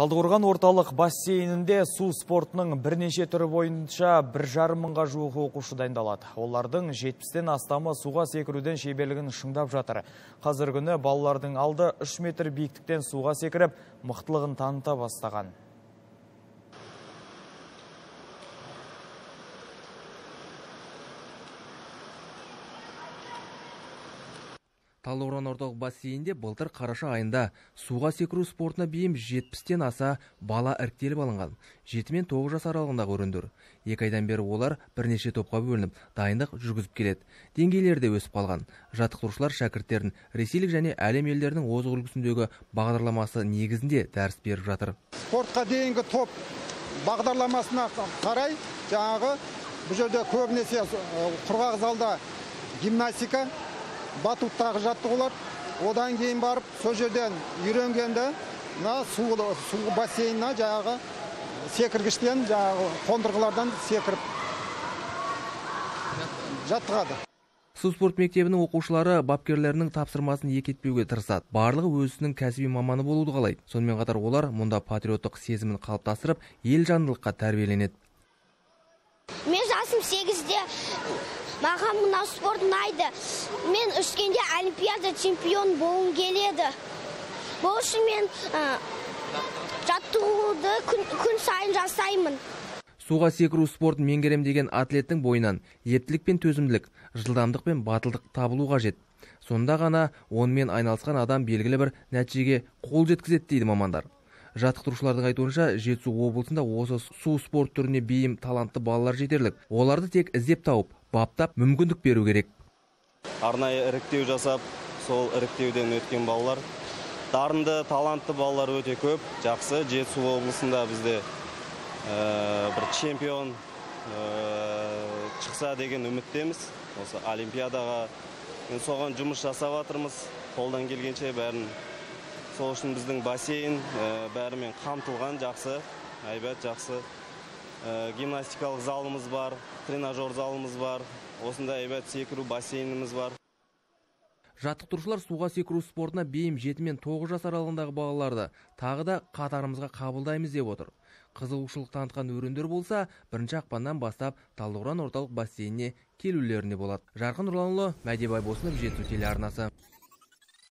Талдықорған орталық бассейнінде су спортының бірнеше түрі бойынша бір жарым мыңға жуық оқушы дайындалады. Олардың 70-тен астамы суға секіруден шеберлігін шыңдап жатыр. Қазір күні балалардың алды 3 метр биіктіктен суға секіріп, мықтылығын таныта бастаған. Талдықорған орталық бассейнінде былтыр қараша айында суға секіру спортына бейім 70-тен аса бала іріктеліп алынған. 7 мен 9 жас аралығындағы өрендер. Екі айдан бері олар бірнеше топқа бөлініп дайындық жүргізіп келеді. Деңгейлері де өсіп қалған. Жаттықтырушылар шәкірттерін ресейлік және әлем елдерінің озық үлгісіндегі бағдарламасы негізінде дәріс беріп жатыр. Спортқа дейінгі топ бағдарламасына қарай жаңағы бұл жерде көбінесе құрғақ залда гимнастика батуттағы жаттығулар одан кейін барып сол жерден үйренгенде мына су су бассейніне жаңағы секіргіштен жаңағы қондырғылардан секіріп жаттығады су спорт мектебінің оқушылары бапкерлерінің тапсырмасын екі етпеуге тырысады барлығы өзінің кәсіби маманы болуды қалайды сонымен қатар олар мұнда патриоттық сезімін қалыптастырып ел жандылыққа тәрбиеленеді мен жасым сегізде маған мына спорт ұнайды. Мен өскенде олимпиада чемпион болғым келеді. Бұл үшін мен жаттығуды күн, сайын жасаймын. Суға секіру спортын меңгерем деген атлеттің бойынан ептілік пен төзімділік жылдамдық пен батылдық табылу қажет. Сонда ғана онымен айналысқан адам белгілі бір нәтижеге қол жеткізеді дейді мамандар. Жаттықтырушылардың айтуынша жетісу облысында осы су спорт түріне бейім талантты балалар жетерлік. Оларды тек іздеп тауып баптап мүмкіндік беру керек. Арнайы іріктеу жасап сол іріктеуден өткен балалар. Дарынды талантты балалар өте көп. Жақсы жетісу облысында бізде бір чемпион шықса деген үміттеміз. Осы олимпиадаға соған жұмыс жасап жатырмыз қолдан келгенше бәрін сол үшін біздің бассейн бәрімен қамтылған жақсы. Әйбат жақсы. Гимнастикалық залымыз бар тренажер залымыз бар осындай әйбат секіру бассейніміз бар. Жаттықтырушылар суға секіру спортына бейім жеті мен жас аралығындағы балаларды тағы да қатарымызға қабылдаймыз деп отыр. Қызығушылық танытқан өрендер болса бірінші ақпаннан бастап талдықорған орталық бассейніне келулеріне болады. Жарқын нұрланұлы мәди байбосынов жетісу телеарнасы.